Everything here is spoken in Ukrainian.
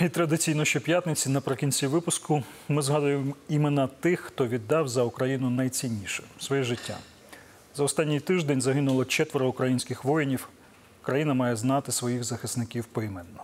І традиційно щоп'ятниці наприкінці випуску ми згадуємо імена тих, хто віддав за Україну найцінніше своє життя. За останній тиждень загинуло четверо українських воїнів. Країна має знати своїх захисників поіменно.